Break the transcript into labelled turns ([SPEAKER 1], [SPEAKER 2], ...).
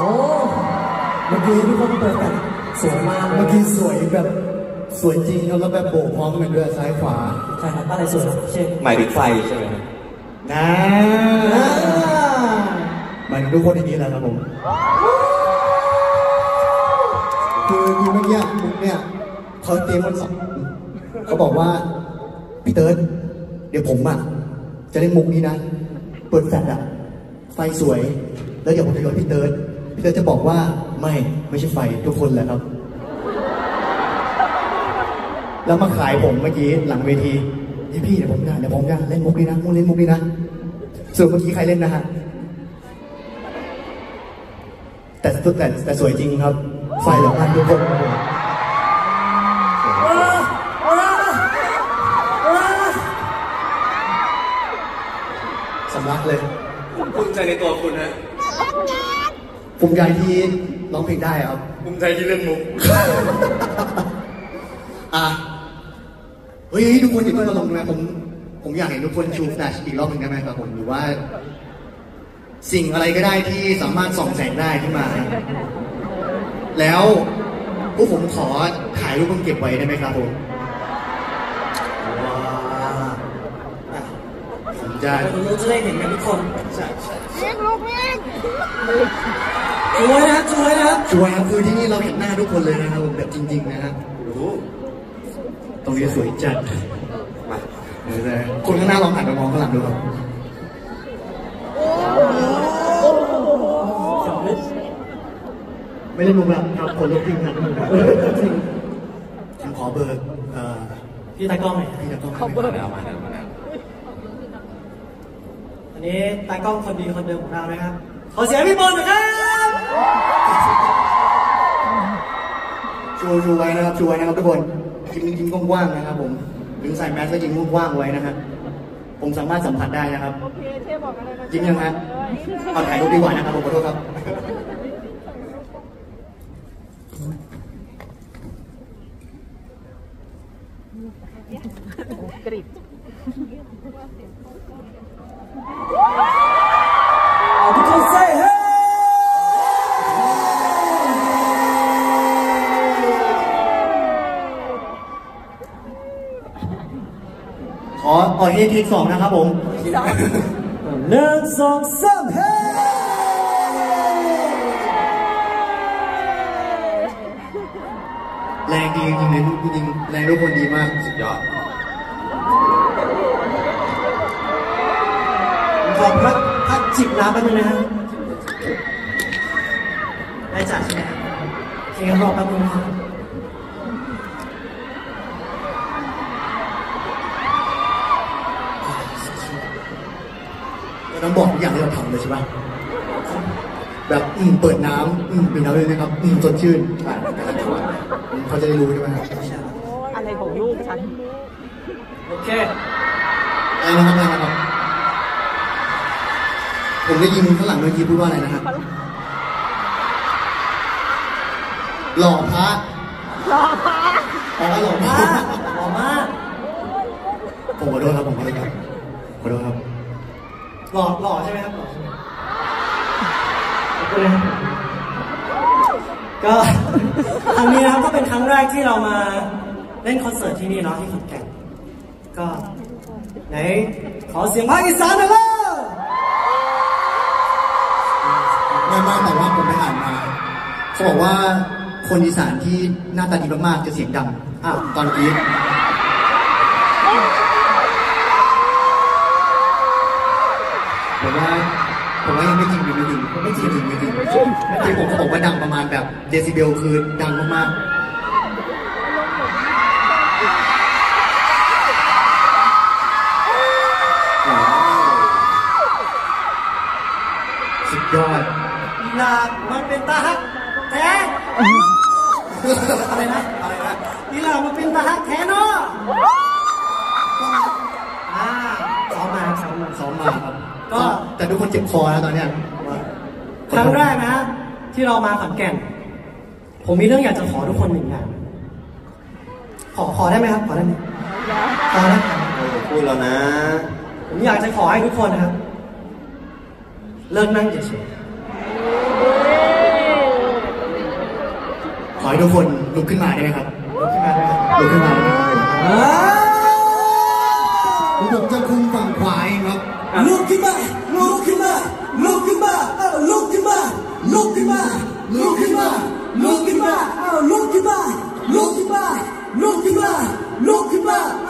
[SPEAKER 1] โอ้เมื่อกี้ทุกค
[SPEAKER 2] นเปิดแต่สวย
[SPEAKER 1] มากเมื่อกี้
[SPEAKER 2] สวยแบบสวยจริงแล้วก็แบบโบกพร้อมกันด้วยซ้ายขวา
[SPEAKER 1] ใช่ครับอะไรสวยเช่น
[SPEAKER 3] หมายถึงไฟใช่ไหม
[SPEAKER 2] นะ
[SPEAKER 1] มา
[SPEAKER 2] ยถึงทุกคนอย่างนี้แหละครับผมคือคือเมื่อกี้มุกเนี่ยเขาเตรียมมันสองเขาบอกว่าพี่เติร์ดเดี๋ยวผมอะจะเล่นมุกนี้นะ เปิดแฟลชอะไฟสวย แล้วเดี๋ยวผมจะโยนพี่เติร์ด เติร์ดจะบอกว่าไม่ไม่ใช่ไฟทุกคนแหละครับ แล้วมาขายผมเมื่อกี้หลังเวทีพี่พี่เดี๋ยวผมจะเดี๋ยวผมจะเล่นมุกนี้นะมุกเล่นมุกนี้นะส่วนเมื่อกี้ใครเล่นนะฮะแต่แต่แต่สวยจริงครับ ไฟเหล่านั้นทุกคนครับผมสำลักเลย
[SPEAKER 3] ภูมิใจในตัวคุณนะ
[SPEAKER 2] ภูมิใจที่ร้องเพลงได้ครับ
[SPEAKER 3] ภูมิใจที่เล่นมุก
[SPEAKER 2] อะ เฮ้ยทุกคนอย่าเพิ่งมาลงนะผม ผมอยากเห็นทุกคนชูแฟลชอีกรอบหนึ่งได้ไหมครับผมหรือว่า สิ่งอะไรก็ได้ที่สามารถส่องแสงได้ขึ้นมา แล้วพวกผมขอถ่ายรูปมันเก็บไว้ได้ไหมครับผมว้าวอะผมจะ
[SPEAKER 1] วันนี้จะได้เห็นกันทุกคน
[SPEAKER 2] ใช่ใช่
[SPEAKER 4] เลี้ยงลูกเลี้ยง
[SPEAKER 1] ช่วยนะครับช่วยนะครับ
[SPEAKER 2] ช่วยครับคือที่นี่เราเห็นหน้าทุกคนเลยนะครับผมแบบจริง ๆ นะครับ
[SPEAKER 3] รู้
[SPEAKER 2] ตรงนี้สวยจัด
[SPEAKER 3] มา
[SPEAKER 2] เดี๋ยวจะคนข้างหน้าลองหันไปมองข้างหลังดูครับไม่เล่นมุกแล้วครับคนลุกทิ้งหันมาผมขอเบอร์เอ่อ
[SPEAKER 1] พี่ตากล้องหน่อย
[SPEAKER 2] พี่ตะกล้อง
[SPEAKER 3] มาแล้วมาแล้วมาแล้ว
[SPEAKER 1] อันนี้ตากล้องคนดีคนเดิมของเรานะครับขอเสียงพี่บอลหน่อยครับ
[SPEAKER 2] ชูชูไว้นะครับชูไว้นะครับทุกคนยิ้มยิ้มกว้างๆนะครับ ผมหรือใส่แมสก็ยิ้มกว้างๆไว้นะครับผมสามารถสัมผัสได้นะครับ
[SPEAKER 4] โอเคเทพบอกอะไรนะ
[SPEAKER 2] ยิ้มยังฮะเอาถ่ายรูปดีกว่านะครับผมขอโทษครับ
[SPEAKER 4] กริบ
[SPEAKER 1] อ
[SPEAKER 2] ขอเฮเทคสองนะครับผม
[SPEAKER 1] หนึ่งสองสามเฮ้
[SPEAKER 2] แรงดีจริงๆเลยจริงๆแรงทุกคนดีมาก
[SPEAKER 3] สุดยอด
[SPEAKER 1] ขอพักพักจิบน้ำแป๊บนึงนะครับได้จัดใช่ไหมครับโอเครอแป๊บนึงนะครับ
[SPEAKER 2] น้องบอกทุกอย่างที่เราทำเลยใช่ปะแบบอืมเปิดน้ำอืมเป็นน้ำเลยนะครับอืมสดชื่นอะอืมเขาจะได้รู้ใช่ไหมครับ
[SPEAKER 4] อะไรของลูกฉัน
[SPEAKER 1] โอเค
[SPEAKER 2] อะไรนะครับอะไรนะครับ ผมได้ยินข้างหลังเมื่อกี้พูดว่าอะไรนะครับ หล่อพระ
[SPEAKER 4] รอพระ
[SPEAKER 2] อ๋อหล่อพ
[SPEAKER 1] มา
[SPEAKER 2] ระ
[SPEAKER 1] หล่อมาก
[SPEAKER 2] ผมขอโทษครับผมขอโทษครับขอโทษครับ
[SPEAKER 1] หล่อหล่อใช่ไหมครับหล่อใช่ไหมขอบคุณนะครับก็ครั้งนี้นะครับก็เป็นครั้งแรกที่เรามาเล่นคอนเสิร์ตที่นี่เนาะที่ขอนแก่นก็ไหนขอเสียงภาคอีสานหน่อยเร็ว
[SPEAKER 2] ไม่ไม่แต่ว่าผมไปอ่านมาเขาบอกว่าคนอีสานที่หน้าตาดีมากๆจะเสียงดังอ้าวตอนกรีด ไม่จริงไม่จริงไม่จริงไม่จริงที่ผมก็บอกว่าดังประมาณแบบเดซิเบลคือดังมากๆสุดยอด
[SPEAKER 1] อีลามันเป็นตาฮักแท้อะไรนะอะไรนะอีลามันเป็นตาฮักแท้เนาะอ่าซ้อมมาซ้อมมา
[SPEAKER 2] ซ้อมมาครับ
[SPEAKER 1] ก็
[SPEAKER 2] แต่ทุกคนเจ็บคอแล้วตอนเนี้ย
[SPEAKER 1] ครั้งแรกนะที่เรามาขอนแก่น ผมมีเรื่องอยากจะขอทุกคนหนึ่งอย่างขอขอได้ไหมครับ ขอได้ไหมขอนะ
[SPEAKER 3] โอ้พูดแล้วนะ
[SPEAKER 1] ผมอยากจะขอให้ทุกคนนะครับ เลิกนั่งเฉย
[SPEAKER 2] ขอให้ทุกคนลุกขึ้นมาได้ไหมครับ
[SPEAKER 1] ลุกขึ้นมาด้วย
[SPEAKER 2] ลุกขึ้นมาได้ไหมครับ
[SPEAKER 1] อ้าว
[SPEAKER 2] ผมจะคุมฝั่งขวาเองครับ
[SPEAKER 1] ลุกขึ้นมา
[SPEAKER 3] look him up, look him up, look him up, look him up, look him up, look him up, look him up, look him up.